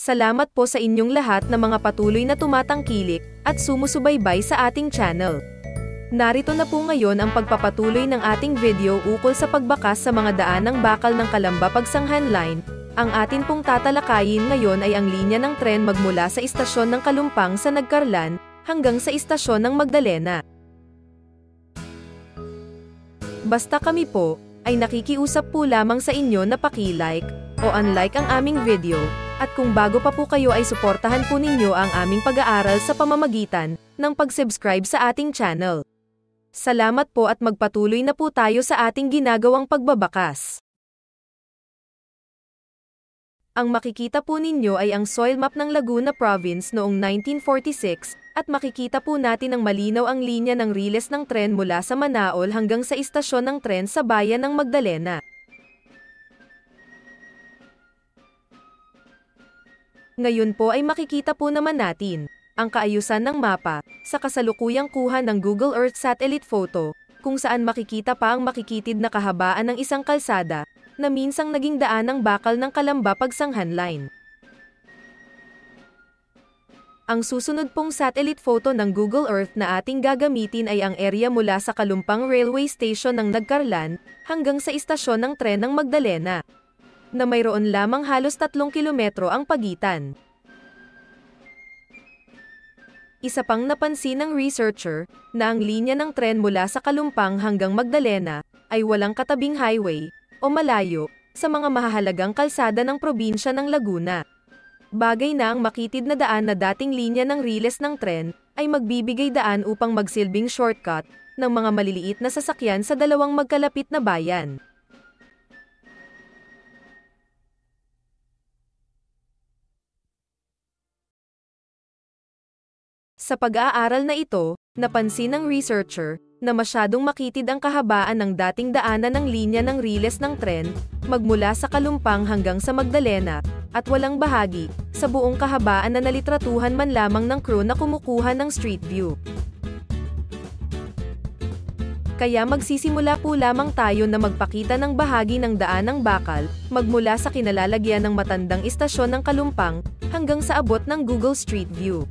Salamat po sa inyong lahat na mga patuloy na tumatangkilik at sumusubaybay sa ating channel. Narito na po ngayon ang pagpapatuloy ng ating video ukol sa pagbakas sa mga daan ng bakal ng Kalamba Pagsanghan Line. Ang atin pong tatalakayin ngayon ay ang linya ng tren magmula sa istasyon ng Kalumpang sa Nagkarlan hanggang sa istasyon ng Magdalena. Basta kami po, ay nakikiusap po lamang sa inyo na paki-like o unlike ang aming video, at kung bago pa po kayo ay suportahan po ninyo ang aming pag-aaral sa pamamagitan ng pag-subscribe sa ating channel. Salamat po at magpatuloy na po tayo sa ating ginagawang pagbabakas. Ang makikita po ninyo ay ang soil map ng Laguna Province noong 1946, at makikita po natin ang malinaw ang linya ng riles ng tren mula sa Manaol hanggang sa istasyon ng tren sa bayan ng Magdalena. Ngayon po ay makikita po naman natin ang kaayusan ng mapa sa kasalukuyang kuha ng Google Earth satellite photo, kung saan makikita pa ang makikitid na kahabaan ng isang kalsada na minsang naging daan ng bakal ng Kalamba Pagsanghan Line. Ang susunod pong satellite photo ng Google Earth na ating gagamitin ay ang area mula sa Kalumpang Railway Station ng Nagkarlan hanggang sa istasyon ng tren ng Magdalena na mayroon lamang halos 3 kilometro ang pagitan. Isa pang napansin ng researcher, na ang linya ng tren mula sa Kalumpang hanggang Magdalena, ay walang katabing highway, o malayo, sa mga mahahalagang kalsada ng probinsya ng Laguna. Bagay na ang makitid na daan na dating linya ng riles ng tren, ay magbibigay daan upang magsilbing shortcut, ng mga maliliit na sasakyan sa dalawang magkalapit na bayan. Sa pag-aaral na ito, napansin ng researcher na masyadong makitid ang kahabaan ng dating daanan ng linya ng riles ng tren, magmula sa Kalumpang hanggang sa Magdalena, at walang bahagi, sa buong kahabaan na nalitratuhan man lamang ng crew na kumukuha ng street view. Kaya magsisimula po lamang tayo na magpakita ng bahagi ng daan ng bakal, magmula sa kinalalagyan ng matandang istasyon ng Kalumpang, hanggang sa abot ng Google Street View.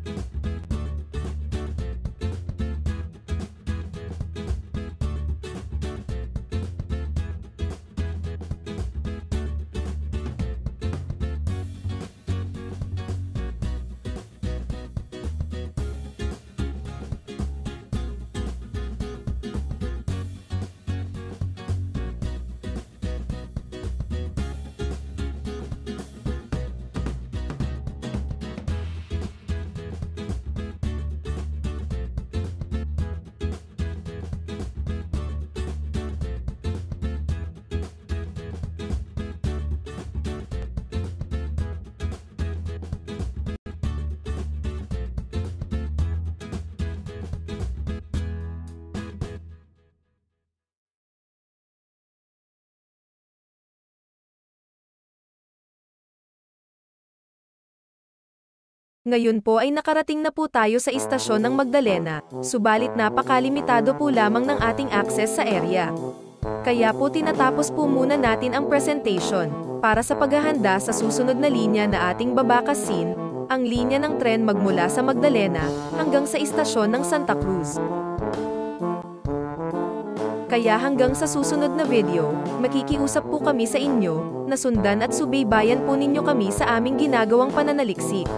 Ngayon po ay nakarating na po tayo sa istasyon ng Magdalena, subalit napakalimitado po lamang ng ating access sa area. Kaya po tinatapos po muna natin ang presentation, para sa paghahanda sa susunod na linya na ating babakasin, ang linya ng tren magmula sa Magdalena, hanggang sa istasyon ng Santa Cruz. Kaya hanggang sa susunod na video, makikiusap po kami sa inyo, na sundan at subaybayan po ninyo kami sa aming ginagawang pananaliksik.